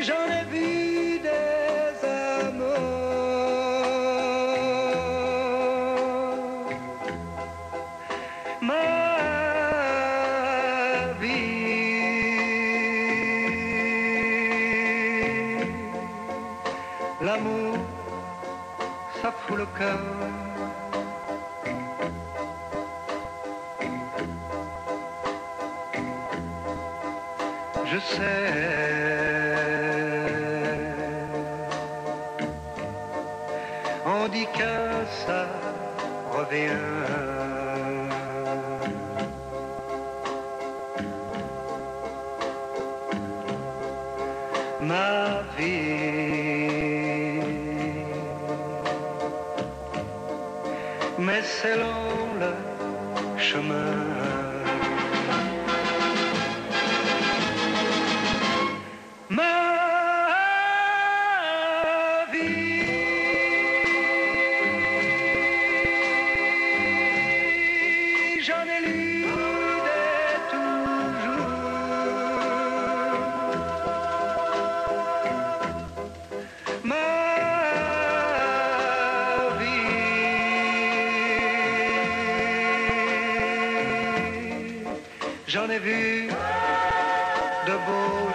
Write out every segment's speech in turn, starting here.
j'en ai vu des amours. Ma vie, l'amour, ça fout le cœur. Je sais. On dit que ça revient. Ma vie. Mais c'est long le chemin. J'en ai lu des toujours. Ma vie, j'en ai vu de beaux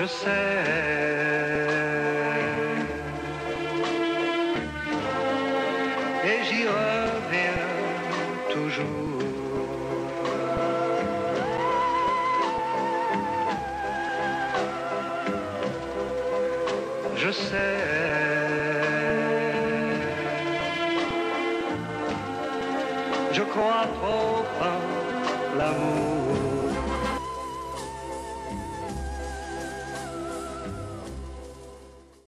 Je sais. Et j'y reviens toujours. Je sais. Je crois trop en l'amour.